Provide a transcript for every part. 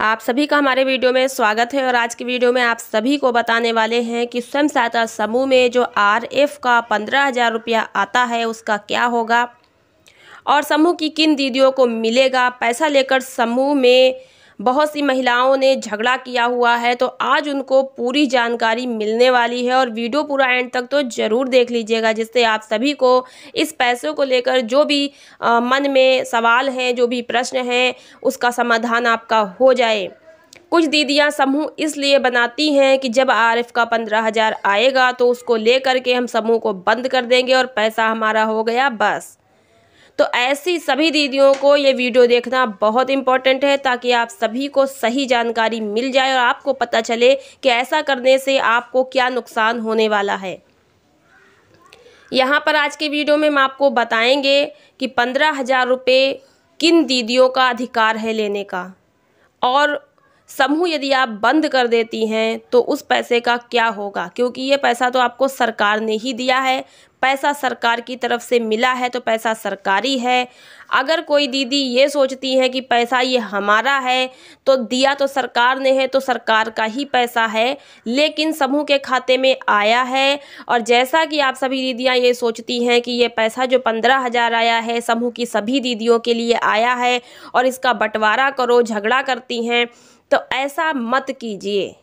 आप सभी का हमारे वीडियो में स्वागत है और आज की वीडियो में आप सभी को बताने वाले हैं कि स्वयं सहायता समूह में जो आरएफ का पंद्रह हज़ार रुपया आता है, उसका क्या होगा? और समूह की किन दीदियों को मिलेगा? पैसा लेकर समूह में बहुत सी महिलाओं ने झगड़ा किया हुआ है तो आज उनको पूरी जानकारी मिलने वाली है और वीडियो पूरा एंड तक तो ज़रूर देख लीजिएगा जिससे आप सभी को इस पैसों को लेकर जो भी आ, मन में सवाल हैं जो भी प्रश्न हैं उसका समाधान आपका हो जाए। कुछ दीदियाँ समूह इसलिए बनाती हैं कि जब आरएफ का पंद्रह हज़ार आएगा तो उसको लेकर के हम समूह को बंद कर देंगे और पैसा हमारा हो गया बस। तो ऐसी सभी दीदियों को ये वीडियो देखना बहुत इंपॉर्टेंट है ताकि आप सभी को सही जानकारी मिल जाए और आपको पता चले कि ऐसा करने से आपको क्या नुकसान होने वाला है। यहाँ पर आज के वीडियो में हम आपको बताएँगे कि पंद्रह हज़ार रुपये किन दीदियों का अधिकार है लेने का। और समूह यदि आप बंद कर देती हैं तो उस पैसे का क्या होगा? क्योंकि ये पैसा तो आपको सरकार ने ही दिया है पैसा सरकार की तरफ़ से मिला है तो पैसा सरकारी है। अगर कोई दीदी ये सोचती है कि पैसा ये हमारा है तो दिया तो सरकार ने है तो सरकार का ही पैसा है। लेकिन समूह के खाते में आया है और जैसा कि आप सभी दीदियाँ ये सोचती हैं कि ये पैसा जो पंद्रह हज़ार आया है, समूह की सभी दीदियों के लिए आया है और इसका बंटवारा करो, झगड़ा करती हैं तो ऐसा मत कीजिए।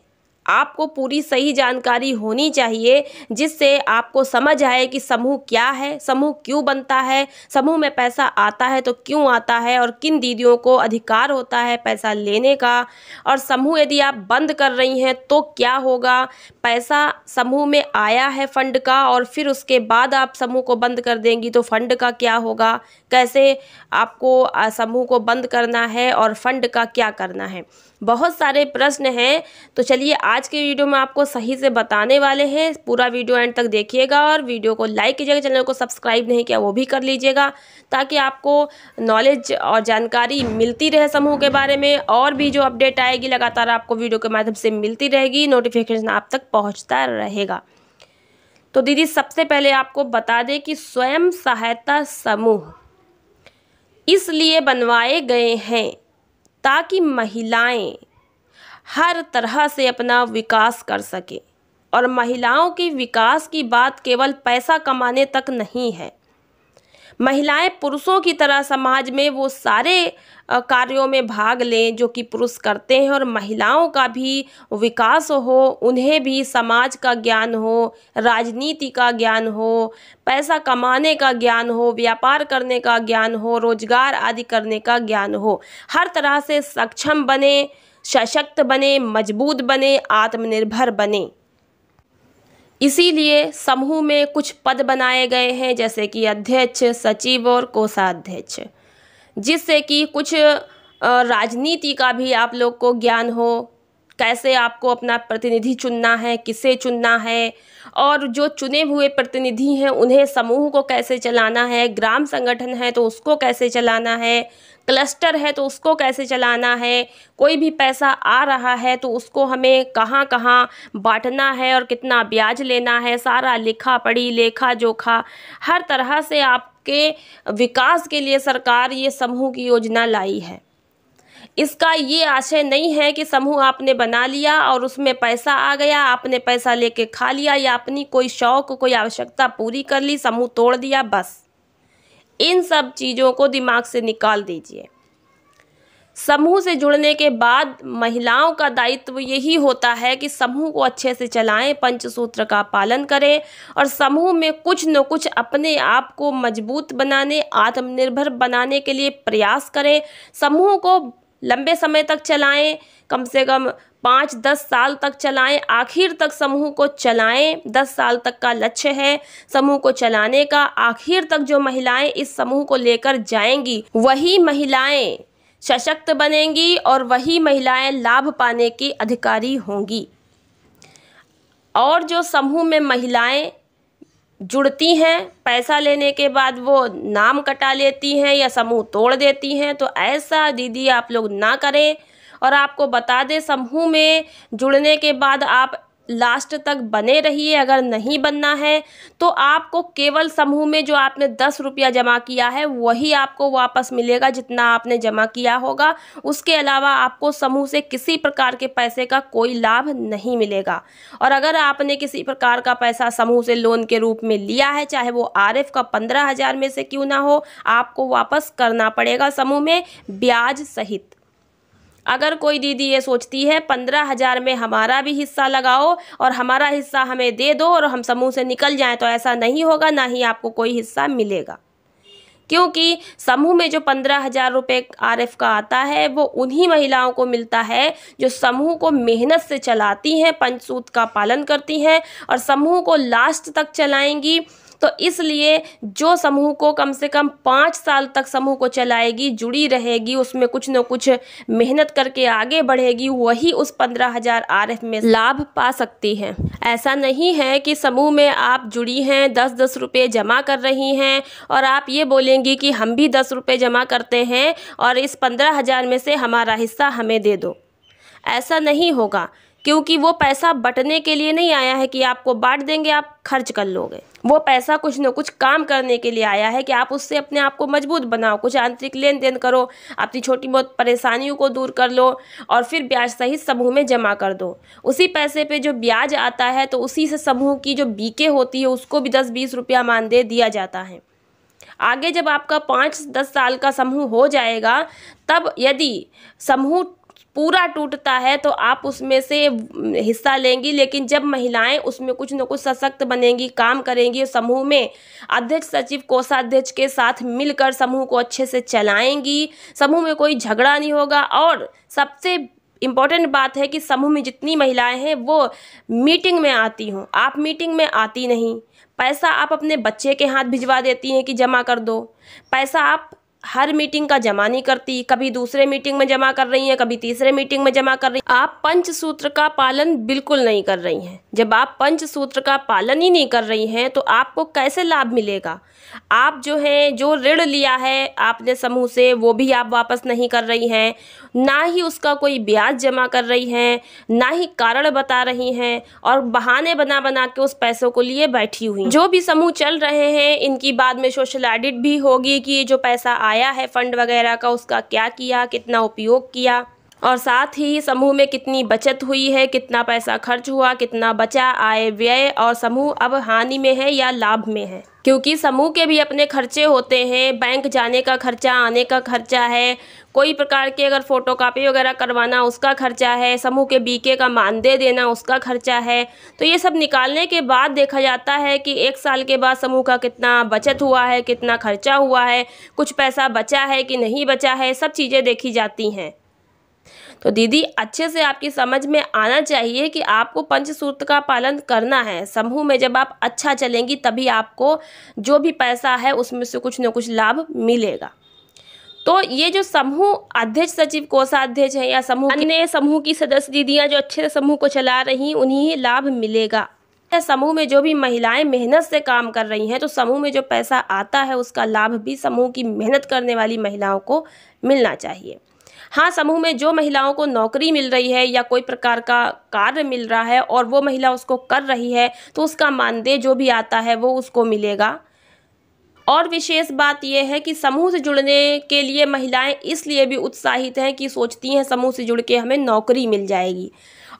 आपको पूरी सही जानकारी होनी चाहिए, जिससे आपको समझ आए कि समूह क्या है, समूह क्यों बनता है, समूह में पैसा आता है तो क्यों आता है और किन दीदियों को अधिकार होता है पैसा लेने का। और समूह यदि आप बंद कर रही हैं तो क्या होगा? पैसा समूह में आया है फंड का और फिर उसके बाद आप समूह को बंद कर देंगी तो फंड का क्या होगा? कैसे आपको समूह को बंद करना है और फंड का क्या करना है? बहुत सारे प्रश्न हैं तो चलिए आज के वीडियो में आपको सही से बताने वाले हैं। पूरा वीडियो एंड तक देखिएगा और वीडियो को लाइक कीजिएगा, चैनल को सब्सक्राइब नहीं किया वो भी कर लीजिएगा, ताकि आपको नॉलेज और जानकारी मिलती रहे समूह के बारे में और भी जो अपडेट आएगी, लगातार आपको वीडियो के माध्यम से मिलती रहेगी नोटिफिकेशन आप तक पहुँचता रहेगा। तो दीदी, सबसे पहले आपको बता दें कि स्वयं सहायता समूह इसलिए बनवाए गए हैं ताकि महिलाएँ हर तरह से अपना विकास कर सके। और महिलाओं के विकास की बात केवल पैसा कमाने तक नहीं है। महिलाएँ पुरुषों की तरह समाज में वो सारे कार्यों में भाग लें जो कि पुरुष करते हैं और महिलाओं का भी विकास हो, उन्हें भी समाज का ज्ञान हो, राजनीति का ज्ञान हो, पैसा कमाने का ज्ञान हो, व्यापार करने का ज्ञान हो, रोज़गार आदि करने का ज्ञान हो, हर तरह से सक्षम बने सशक्त बने, मज़बूत बने, आत्मनिर्भर बने। इसीलिए समूह में कुछ पद बनाए गए हैं, जैसे कि अध्यक्ष, सचिव और कोषाध्यक्ष, जिससे कि कुछ राजनीति का भी आप लोग को ज्ञान हो कैसे आपको अपना प्रतिनिधि चुनना है, किसे चुनना है और जो चुने हुए प्रतिनिधि हैं, उन्हें समूह को कैसे चलाना है, ग्राम संगठन है तो उसको कैसे चलाना है, क्लस्टर है तो उसको कैसे चलाना है, कोई भी पैसा आ रहा है तो उसको हमें कहाँ कहाँ बांटना है और कितना ब्याज लेना है, सारा लिखा, पढ़ी, लेखा, जोखा, हर तरह से आपके विकास के लिए सरकार ये समूह की योजना लाई है। इसका ये आशय नहीं है कि समूह आपने बना लिया और उसमें पैसा आ गया, आपने पैसा लेके खा लिया या अपनी कोई शौक, कोई आवश्यकता पूरी कर ली, समूह तोड़ दिया, बस। इन सब चीज़ों को दिमाग से निकाल दीजिए। समूह से जुड़ने के बाद महिलाओं का दायित्व यही होता है कि समूह को अच्छे से चलाएँ, पंचसूत्र का पालन करें और समूह में कुछ न कुछ अपने आप को मज़बूत बनाने, आत्मनिर्भर बनाने के लिए प्रयास करें। समूह को लंबे समय तक चलाएँ, कम से कम पाँच, दस साल तक चलाएँ, आखिर तक समूह को चलाएँ, दस साल तक का लक्ष्य है समूह को चलाने का, आखिर तक जो महिलाएँ इस समूह को लेकर जाएँगी, वही महिलाएँ सशक्त बनेंगी और वही महिलाएँ लाभ पाने की अधिकारी होंगी। और जो समूह में महिलाएँ जुड़ती हैं, पैसा लेने के बाद वो नाम कटा लेती हैं या समूह तोड़ देती हैं तो ऐसा दीदी आप लोग ना करें। और आपको बता दें, समूह में जुड़ने के बाद आप लास्ट तक बने रहिए, अगर नहीं बनना है तो आपको केवल समूह में जो आपने दस रुपया जमा किया है, वही आपको वापस मिलेगा जितना आपने जमा किया होगा। उसके अलावा आपको समूह से किसी प्रकार के पैसे का कोई लाभ नहीं मिलेगा। और अगर आपने किसी प्रकार का पैसा समूह से लोन के रूप में लिया है, चाहे वो आर का पंद्रह हज़ार में से क्यों ना हो, आपको वापस करना पड़ेगा समूह में ब्याज सहित। अगर कोई दीदी ये सोचती है, पंद्रह हज़ार में हमारा भी हिस्सा लगाओ और हमारा हिस्सा हमें दे दो और हम समूह से निकल जाएँ तो ऐसा नहीं होगा, ना ही आपको कोई हिस्सा मिलेगा। क्योंकि समूह में जो पंद्रह हज़ार रुपये आर का आता है, वो उन्हीं महिलाओं को मिलता है जो समूह को मेहनत से चलाती हैं पंचसूत का पालन करती हैं और समूह को लास्ट तक चलाएँगी। तो इसलिए जो समूह को कम से कम पाँच साल तक समूह को चलाएगी, जुड़ी रहेगी, उसमें कुछ न कुछ मेहनत करके आगे बढ़ेगी, वही उस पंद्रह हज़ार आरएफ में लाभ पा सकती है। ऐसा नहीं है कि समूह में आप जुड़ी हैं, दस दस रुपये जमा कर रही हैं और आप ये बोलेंगी कि हम भी दस रुपये जमा करते हैं और इस पंद्रह हज़ार में से हमारा हिस्सा हमें दे दो। ऐसा नहीं होगा। क्योंकि वो पैसा बटने के लिए नहीं आया है कि आपको बांट देंगे, आप खर्च कर लोगे। वो पैसा कुछ न कुछ काम करने के लिए आया है कि आप उससे अपने आप को मज़बूत बनाओ, कुछ आंतरिक लेन देन करो, अपनी छोटी बहुत परेशानियों को दूर कर लो और फिर ब्याज सहित समूह में जमा कर दो। उसी पैसे पे जो ब्याज आता है तो उसी से समूह की जो बीके होती है, उसको भी दस बीस रुपया मानदेय दिया जाता है। आगे जब आपका पाँच दस साल का समूह हो जाएगा, तब यदि समूह पूरा टूटता है तो आप उसमें से हिस्सा लेंगी, लेकिन जब महिलाएँ उसमें कुछ न कुछ सशक्त बनेंगी, काम करेंगी समूह में अध्यक्ष सचिव, कोषाध्यक्ष के साथ मिलकर समूह को अच्छे से चलाएँगी, समूह में कोई झगड़ा नहीं होगा। और सबसे इंपॉर्टेंट बात है कि समूह में जितनी महिलाएँ हैं, वो मीटिंग में आती हों। आप मीटिंग में आती नहीं। पैसा आप अपने बच्चे के हाथ भिजवा देती हैं कि जमा कर दो। पैसा आप हर मीटिंग का जमा नहीं करती, कभी दूसरे मीटिंग में जमा कर रही हैं, कभी तीसरे मीटिंग में जमा कर रही आप पंच सूत्र का पालन बिल्कुल नहीं कर रही हैं। जब आप पंच सूत्र का पालन ही नहीं कर रही हैं तो आपको कैसे लाभ मिलेगा? आप जो है, जो ऋण लिया है आपने समूह से, वो भी आप वापस नहीं कर रही हैं। ना ही उसका कोई ब्याज जमा कर रही हैं, ना ही कारण बता रही हैं और बहाने बना बना के उस पैसों को लिए बैठी हुई जो भी समूह चल रहे हैं, इनकी बाद में सोशल ऑडिट भी होगी कि जो पैसा आया है फंड वगैरह का, उसका क्या किया, कितना उपयोग किया और साथ ही समूह में कितनी बचत हुई है, कितना पैसा खर्च हुआ, कितना बचा, आय व्यय और समूह अब हानि में है या लाभ में है। क्योंकि समूह के भी अपने खर्चे होते हैं, बैंक जाने का खर्चा, आने का खर्चा है, कोई प्रकार के अगर फ़ोटो कापी वगैरह करवाना उसका खर्चा है, समूह के बीके का मानदेय देना उसका खर्चा है तो ये सब निकालने के बाद देखा जाता है कि एक साल के बाद समूह का कितना बचत हुआ है, कितना खर्चा हुआ है, कुछ पैसा बचा है कि नहीं बचा है, सब चीज़ें देखी जाती हैं। तो दीदी, अच्छे से आपकी समझ में आना चाहिए कि आपको पंचसूत्र का पालन करना है। समूह में जब आप अच्छा चलेंगी, तभी आपको जो भी पैसा है, उसमें से कुछ न कुछ लाभ मिलेगा। तो ये जो समूह अध्यक्ष सचिव, कोषाध्यक्ष है या समूह अन्य समूह की सदस्य दीदियाँ जो अच्छे से समूह को चला रही उन्हीं लाभ मिलेगा। समूह में जो भी महिलाएँ मेहनत से काम कर रही हैं तो समूह में जो पैसा आता है, उसका लाभ भी समूह की मेहनत करने वाली महिलाओं को मिलना चाहिए। हाँ समूह में जो महिलाओं को नौकरी मिल रही है या कोई प्रकार का कार्य मिल रहा है और वो महिला उसको कर रही है तो उसका मानदेय जो भी आता है वो उसको मिलेगा। और विशेष बात यह है कि समूह से जुड़ने के लिए महिलाएँ इसलिए भी उत्साहित हैं कि सोचती हैं समूह से जुड़ के हमें नौकरी मिल जाएगी।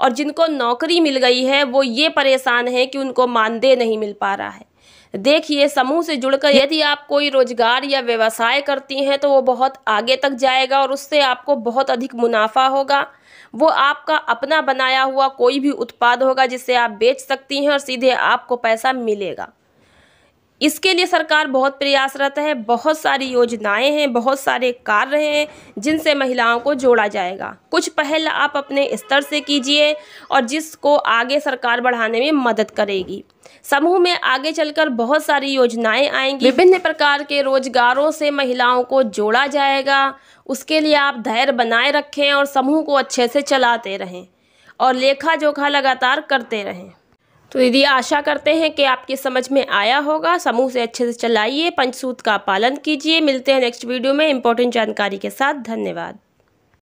और जिनको नौकरी मिल गई है, वो ये परेशान है कि उनको मानदेय नहीं मिल पा रहा है। देखिए, समूह से जुड़कर यदि आप कोई रोज़गार या व्यवसाय करती हैं तो वो बहुत आगे तक जाएगा और उससे आपको बहुत अधिक मुनाफा होगा। वो आपका अपना बनाया हुआ कोई भी उत्पाद होगा, जिसे आप बेच सकती हैं और सीधे आपको पैसा मिलेगा। इसके लिए सरकार बहुत प्रयासरत है, बहुत सारी योजनाएँ हैं, बहुत सारे कार्य हैं जिनसे महिलाओं को जोड़ा जाएगा। कुछ पहल आप अपने स्तर से कीजिए और जिसको आगे सरकार बढ़ाने में मदद करेगी। समूह में आगे चलकर बहुत सारी योजनाएँ आएँगी। विभिन्न प्रकार के रोजगारों से महिलाओं को जोड़ा जाएगा। उसके लिए आप धैर्य बनाए रखें और समूह को अच्छे से चलाते रहें और लेखा जोखा लगातार करते रहें। तो यदि आशा करते हैं कि आपके समझ में आया होगा, समूह से अच्छे से चलाइए, पंचसूत का पालन कीजिए। मिलते हैं नेक्स्ट वीडियो में। इंपॉर्टेंट जानकारी के साथ धन्यवाद।